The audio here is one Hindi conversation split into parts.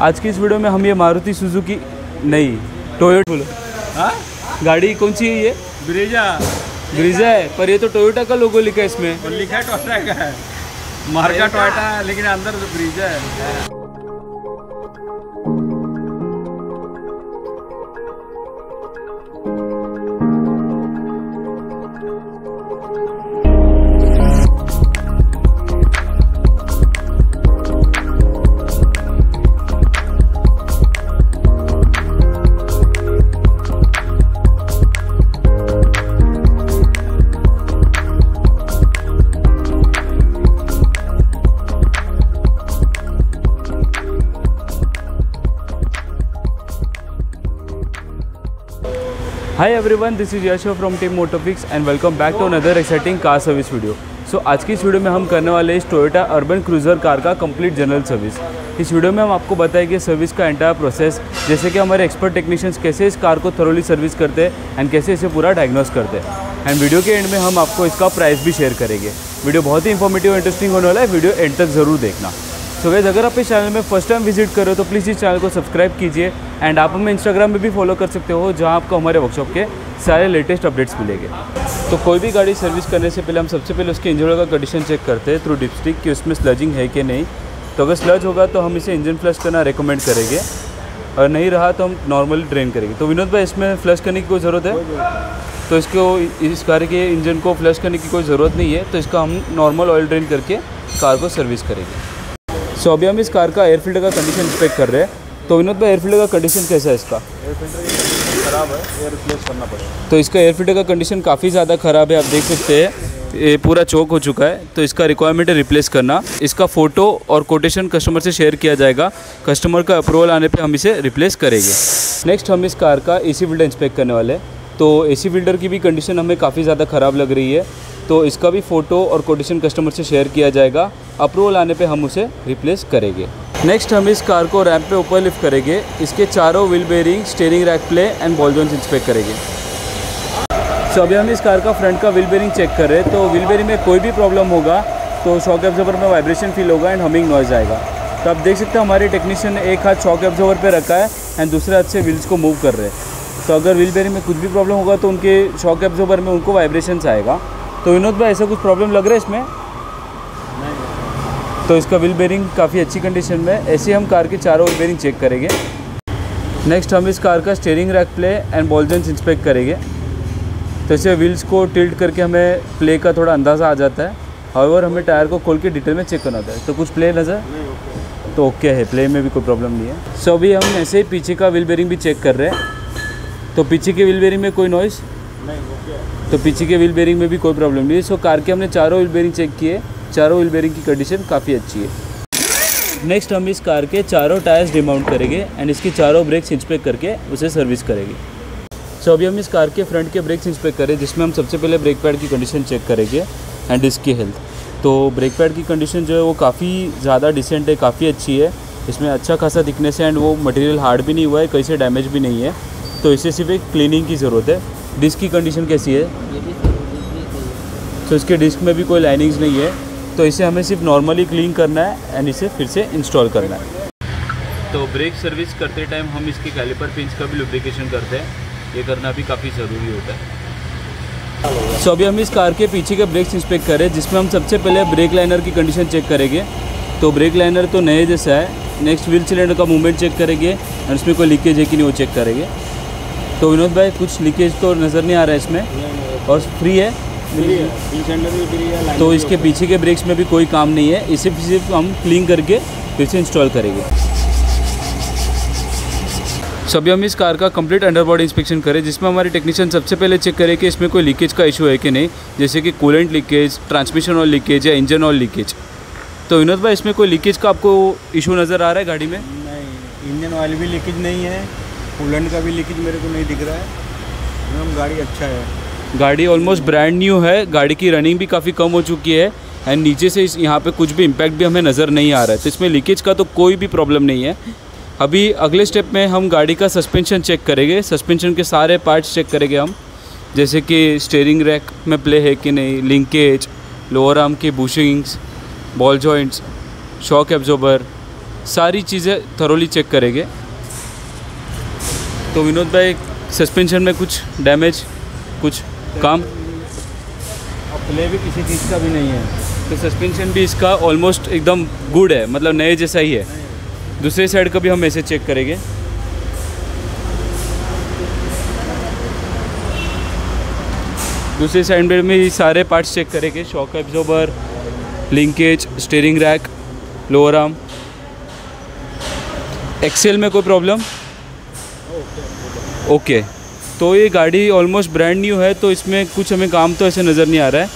आज की इस वीडियो में हम ये मारुति सुजुकी नहीं टोयोटा बोलो। हाँ? गाड़ी कौन सी है ये? ब्रिजा ब्रिजा है पर ये तो टोयोटा का लोगो लिखा है इसमें। लिखा है टोयोटा का है। मार्का टोयोटा है लेकिन अंदर तो ब्रिजा है। Hi everyone this is Yasho from team Motofix and welcome back to another exciting car service video so आज की इस वीडियो में हम करने वाले इस टोयोटा अर्बन क्रूज़र कार का कंप्लीट जनरल सर्विस इस वीडियो में हम आपको बताएँगे सर्विस का एंटायर प्रोसेस जैसे कि हमारे एक्सपर्ट टेक्नीशियंस कैसे इस कार को थरोली सर्विस करते हैं एंड कैसे इसे पूरा डायग्नोस करते हैं. एंड वीडियो के एंड में हम आपको इसका प्राइस भी शेयर करेंगे. वीडियो बहुत ही इंफॉर्मेटिव इंटरेस्टिंग होने वाला है वीडियो एंड तक ज़रूर देखना. सो गैस अगर आप इस चैनल में फ़र्स्ट टाइम विज़िट करो तो प्लीज़ इस चैनल को सब्सक्राइब कीजिए एंड आप हमें इंस्टाग्राम में भी फॉलो कर सकते हो जहाँ आपको हमारे वर्कशॉप के सारे लेटेस्ट अपडेट्स मिलेंगे। तो कोई भी गाड़ी सर्विस करने से पहले हम सबसे पहले उसके इंजन का कंडीशन चेक करते हैं थ्रू डिपस्टिक कि उसमें स्लजिंग है कि नहीं। तो अगर स्लज होगा तो हम इसे इंजन फ्लश करना रिकमेंड करेंगे। और नहीं रहा तो हम नॉर्मली ड्रेन करेंगे। तो विनोद भाई इसमें फ्लश करने की कोई ज़रूरत है? तो इसको इस कार के इंजन को फ्लश करने की कोई ज़रूरत नहीं है। तो इसका हम नॉर्मल ऑयल ड्रेन करके कार को सर्विस करेंगे। सो अभी हम इस कार का एयर फ़िल्टर का कंडीशन इंस्पेक्ट कर रहे हैं। तो विनोद भाई एयर फ़िल्टर का कंडीशन कैसा है इसका? एयर फ़िल्टर खराब है एयर रिप्लेस करना पड़ेगा। तो इसका एयर फ़िल्टर का कंडीशन काफ़ी ज़्यादा ख़राब है आप देख सकते हैं। ये पूरा चौक हो चुका है तो इसका रिक्वायरमेंट है रिप्लेस करना। इसका फ़ोटो और कोटेशन कस्टमर से शेयर किया जाएगा। कस्टमर का अप्रूवल आने पे हम इसे रिप्लेस करेंगे। नेक्स्ट हम इस कार का एसी फ़िल्टर इंस्पेक्ट करने वाले हैं। तो एसी फ़िल्टर की भी कंडीशन हमें काफ़ी ज़्यादा ख़राब लग रही है। तो इसका भी फ़ोटो और कोटेशन कस्टमर से शेयर किया जाएगा। अप्रूवल आने पे हम उसे रिप्लेस करेंगे। नेक्स्ट हम इस कार को रैंप पे ऊपर लिफ्ट करेंगे। इसके चारों wheel bearing steering rack play and ball joints inspect करेंगे। सो अभी हम इस कार का फ्रंट का व्हील बेरिंग चेक कर रहे हैं। तो व्हील बेरिंग में कोई भी प्रॉब्लम होगा तो शॉक एब्जॉर्वर में वाइब्रेशन फील होगा एंड हमिंग नॉइज़ आएगा। तो आप देख सकते हैं हमारे टेक्नीशियन ने एक हाथ शॉक एब्जॉर्वर पर रखा है एंड दूसरे हाथ से व्हील्स को मूव कर रहे हैं। तो अगर व्हील बेरिंग में कुछ भी प्रॉब्लम होगा तो उनके शॉक एब्जॉर्वर में उनको वाइब्रेशंस आएगा। तो विनोद भाई ऐसा कुछ प्रॉब्लम लग रहा है इसमें? तो इसका व्हील बेरिंग काफ़ी अच्छी कंडीशन में है ऐसे हम कार के चारों व्हील बेरिंग चेक करेंगे। नेक्स्ट हम इस कार का steering rack play and ball joints inspect करेंगे। तो इसे व्हील्स को टिल्ट करके हमें प्ले का थोड़ा अंदाज़ा आ जाता है। हाउएवर हमें टायर को खोल के डिटेल में चेक करना होता है। तो कुछ प्ले नज़र? तो ओके है प्ले में भी कोई प्रॉब्लम नहीं है। सो अभी हम ऐसे ही पीछे का व्हील बेरिंग भी चेक कर रहे हैं। तो पीछे के व्हील बेरिंग में कोई है तो पीछे के व्हील बेरिंग में भी कोई प्रॉब्लम नहीं है। सो कार के हमने चारों व्हील बेरिंग चेक किए। चारों व्हील बेरिंग की कंडीशन काफ़ी अच्छी है। नेक्स्ट हम इस कार के चारों टायर्स डिमाउंट करेंगे एंड इसकी चारों ब्रेक्स इंस्पेक्ट करके उसे सर्विस करेंगे। सो अभी हम इस कार के फ्रंट के ब्रेक्स इंस्पेक्ट करें जिसमें हम सबसे पहले ब्रेक पैड की कंडीशन चेक करेंगे एंड इसकी हेल्थ तो ब्रेक पैड की कंडीशन जो है, वो काफ़ी ज़्यादा डिसेंट है, काफ़ी अच्छी है। इसमें अच्छा खासा दिखने से एंड वो मटेरियल हार्ड भी नहीं हुआ है, कहीं से डैमेज भी नहीं है। तो इसे सिर्फ़ एक क्लीनिंग की ज़रूरत है। डिस्क की कंडीशन कैसी है? तो इसके डिस्क में भी कोई लाइनिंग्स नहीं है। तो इसे हमें सिर्फ़ नॉर्मली क्लीन करना है एंड इसे फिर से इंस्टॉल करना है। तो ब्रेक सर्विस करते टाइम हम इसके कैलिपर पिंच का भी लुब्रिकेशन करते हैं। ये करना भी काफ़ी ज़रूरी होता है। सो so, अभी हम इस कार के पीछे के ब्रेक्स इंस्पेक्ट करें जिसमें हम सबसे पहले ब्रेक लाइनर की कंडीशन चेक करेंगे। तो ब्रेक लाइनर तो नए जैसा है। नेक्स्ट व्हील सिलेंडर का मूवमेंट चेक करेंगे और इसमें कोई लीकेज है कि नहीं वो चेक करेंगे। तो विनोद भाई कुछ लीकेज तो नज़र नहीं आ रहा है इसमें? और फ्री है? तो इसके पीछे के ब्रेक्स में भी कोई काम नहीं है। इसे भी सिर्फ़ हम क्लीन करके फिर से इंस्टॉल करेंगे। सो अभी हम इस कार का कंप्लीट अंडरबॉडी इंस्पेक्शन करें जिसमें हमारे टेक्नीशियन सबसे पहले चेक करें कि इसमें कोई लीकेज का इशू है कि नहीं जैसे कि coolant leakage transmission oil leakage या इंजन ऑयल लीकेज तो विनोद भाई इसमें कोई लीकेज का आपको इशू नज़र आ रहा है गाड़ी में? नहीं इंजन ऑयल भी लीकेज नहीं है। कूलेंट का भी लीकेज मेरे को नहीं दिख रहा है। एकदम गाड़ी अच्छा है। गाड़ी ऑलमोस्ट ब्रांड न्यू है। गाड़ी की रनिंग भी काफ़ी कम हो चुकी है। एंड नीचे से इस यहाँ पे कुछ भी इम्पैक्ट भी हमें नज़र नहीं आ रहा है। तो इसमें लीकेज का तो कोई भी प्रॉब्लम नहीं है। अभी अगले स्टेप में हम गाड़ी का सस्पेंशन चेक करेंगे। सस्पेंशन के सारे पार्ट्स चेक करेंगे हम। जैसे कि स्टेयरिंग रैक में प्ले है कि नहीं लिंकेज लोअर आर्म के bushings ball joints shock absorber सारी चीज़ें थरोली चेक करेंगे। तो विनोद भाई सस्पेंशन में कुछ डैमेज कुछ काम? प्ले भी किसी चीज़ का भी नहीं है। तो सस्पेंशन भी इसका ऑलमोस्ट एकदम गुड है मतलब नए जैसा ही है। दूसरे साइड का भी हम ऐसे चेक करेंगे। दूसरे साइड में भी सारे पार्ट्स चेक करेंगे। Shock absorber linkage steering rack lower arm axle में कोई प्रॉब्लम ओके। तो ये गाड़ी ऑलमोस्ट ब्रांड न्यू है तो इसमें कुछ हमें काम तो ऐसे नज़र नहीं आ रहा है।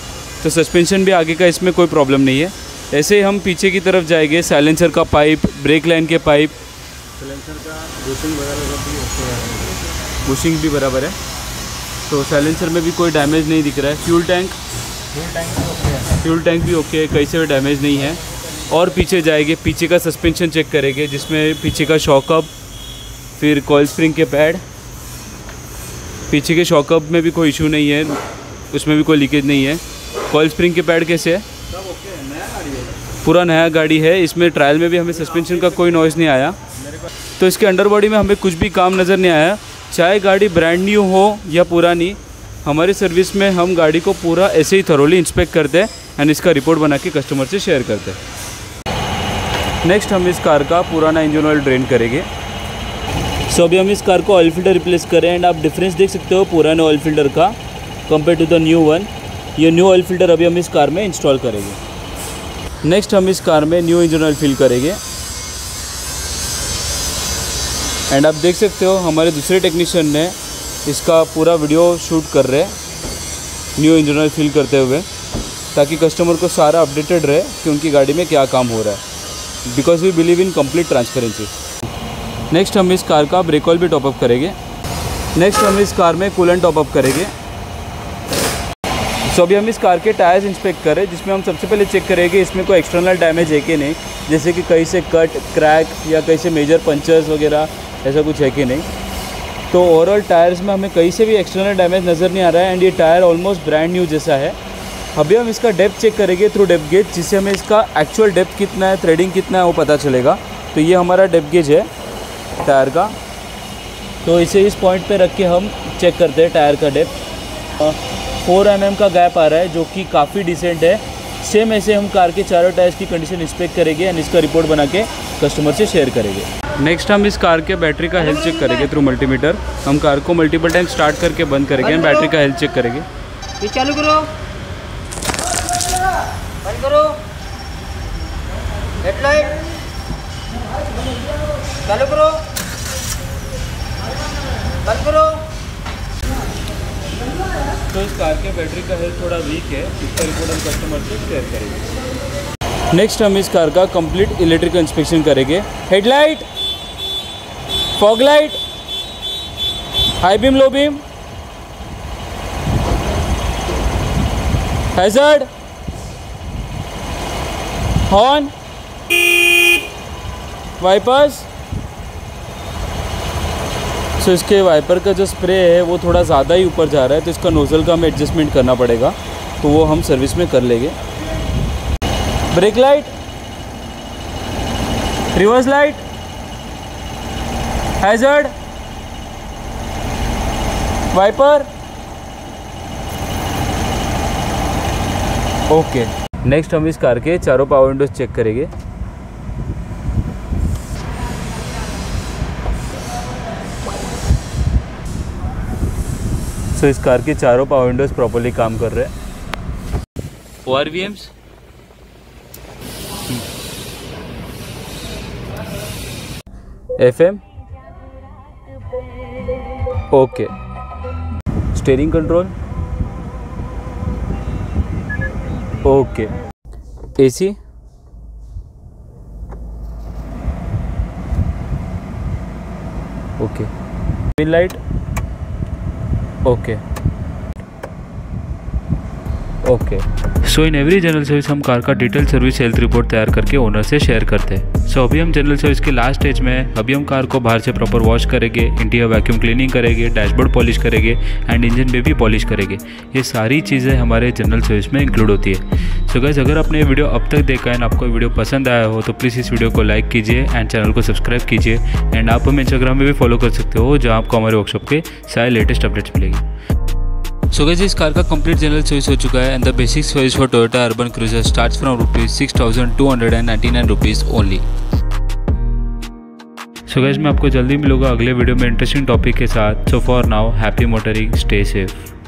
तो सस्पेंशन भी आगे का इसमें कोई प्रॉब्लम नहीं है। ऐसे ही हम पीछे की तरफ़ जाएँगे साइलेंसर का पाइप ब्रेक लाइन के पाइप सिलेंसर का बूटिंग वगैरह भी बुशिंग भी बराबर है। तो साइलेंसर में भी कोई डैमेज नहीं दिख रहा है। फ्यूल टैंक फ्यूल टैंक भी ओके है। फ्यूल टैंक भी ओके है कहीं से भी डैमेज नहीं है। और पीछे जाएँगे पीछे का सस्पेंशन चेक करेंगे जिसमें पीछे का शॉकअप फिर कॉल स्प्रिंग के पैड पीछे के शॉकअप में भी कोई इशू नहीं है। उसमें भी कोई लीकेज नहीं है। कॉल स्प्रिंग के पैड कैसे है? पूरा नया गाड़ी है। इसमें ट्रायल में भी हमें सस्पेंशन का कोई नॉइज़ नहीं आया। तो इसके अंडर बॉडी में हमें कुछ भी काम नज़र नहीं आया। चाहे गाड़ी ब्रांड न्यू हो या पुरानी हमारी सर्विस में हम गाड़ी को पूरा ऐसे ही थरोली इंस्पेक्ट करते हैं एंड इसका रिपोर्ट बना के कस्टमर से शेयर करते हैं। नेक्स्ट हम इस कार का पुराना इंजन ऑयल ड्रेन करेंगे। सो अभी हम इस कार को ऑयल फ़िल्टर रिप्लेस करें एंड आप डिफरेंस देख सकते हो पुराने ऑयल फ़िल्टर का compare to the new one ये न्यू ऑयल फ़िल्टर अभी हम इस कार में इंस्टॉल करेंगे। नेक्स्ट हम इस कार में न्यू इंजन ऑयल फिल करेंगे। एंड आप देख सकते हो हमारे दूसरे टेक्नीशियन ने इसका पूरा वीडियो शूट कर रहे हैं न्यू इंजन ऑयल फिल करते हुए, ताकि कस्टमर को सारा अपडेटेड रहे कि उनकी गाड़ी में क्या काम हो रहा है। Because we believe in complete transparency next हम इस कार का ब्रेक ऑयल भी टॉपअप करेंगे। नेक्स्ट हम इस कार में कूलन टॉपअप करेंगे। सो अभी हम इस कार के टायर्स इंस्पेक्ट करें जिसमें हम सबसे पहले चेक करेंगे इसमें कोई एक्सटर्नल डैमेज है कि नहीं, जैसे कि कहीं से कट क्रैक या कहीं से मेजर पंचर्स वगैरह, ऐसा कुछ है कि नहीं। तो ओवरऑल टायर्स में हमें कहीं से भी एक्सटर्नल डैमेज नज़र नहीं आ रहा है एंड ये टायर ऑलमोस्ट ब्रांड न्यू जैसा है। अभी हम इसका डेप्थ चेक करेंगे थ्रू डेप्थ गेज जिससे हमें इसका एक्चुअल डेप्थ कितना है थ्रेडिंग कितना है, वो पता चलेगा। तो ये हमारा डेप्थ गेज है। टायर का। तो इसे इस पॉइंट पे रख के हम चेक करते हैं टायर का डेप्थ फोर एम mm का गैप आ रहा है, जो कि काफ़ी डिसेंट है। सेम ऐसे हम कार के चारों टायर्स की कंडीशन इंस्पेक्ट करेंगे एंड इसका रिपोर्ट बना के कस्टमर से शेयर करेंगे। नेक्स्ट हम इस कार के बैटरी का हेल्थ चेक करेंगे थ्रू मल्टीमीटर हम कार को मल्टीपल टाइम स्टार्ट करके बंद करेंगे एंड बैटरी का हेल्थ चेक करेंगे। ये चालू करो। बंद करो। हेडलाइट चालू करो। बंद करो। तो इस कार के बैटरी का हेल्थ थोड़ा वीक है इसका रिपोर्ट हम कस्टमर से शेयर करेंगे। नेक्स्ट हम इस कार का कंप्लीट इलेक्ट्रिकल इंस्पेक्शन करेंगे। Headlight fog light high beam low beam hazard horn wipers so so, इसके वाइपर का जो स्प्रे है वो थोड़ा ज़्यादा ही ऊपर जा रहा है तो इसका नोज़ल का हमें एडजस्टमेंट करना पड़ेगा। तो वो हम सर्विस में कर लेंगे। Brake light reverse light hazard wiper okay next हम इस कार के चारों पावर विंडोज़ चेक करेंगे। सो इस कार के चारों पावर विंडोज़ प्रॉपरली काम कर रहे हैं। O R V Ms F M okay steering control okay A C okay light okay. Okay so in every general service हम कार का डिटेल सर्विस हेल्थ रिपोर्ट तैयार करके ओनर से शेयर करते हैं। सो so, अभी हम जनरल सर्विस के लास्ट स्टेज में हैं। अभी हम कार को बाहर से प्रॉपर वॉश करेंगे इंटीरियर वैक्यूम क्लीनिंग करेंगे डैशबोर्ड पॉलिश करेंगे एंड इंजन पे भी पॉलिश करेंगे। ये सारी चीज़ें हमारे जनरल सर्विस में इंक्लूड होती है। सो so, गैस अगर आपने वीडियो अब तक देखा है आपको वीडियो पसंद आया हो तो प्लीज़ इस वीडियो को लाइक कीजिए एंड चैनल को सब्सक्राइब कीजिए। एंड आप हम इंस्टाग्राम में भी फॉलो कर सकते हो जहाँ आपको हमारे वर्कशॉप के सारे लेटेस्ट अपडेट्स मिलेगी। सो गैस इस कार का कंप्लीट जनरल सर्विस हो चुका है and the basic service for Toyota Urban Cruiser starts from rupees six thousand two hundred and ninety nine rupees only so guys मैं आपको जल्दी मिलूँगा अगले वीडियो में इंटरेस्टिंग टॉपिक के साथ so for now happy motoring stay safe